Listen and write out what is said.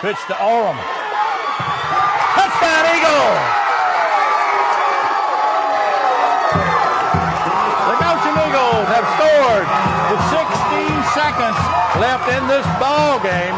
Pitch to Oram. Touchdown, Eagle! The Goshen Eagles have scored with 16 seconds left in this ball game.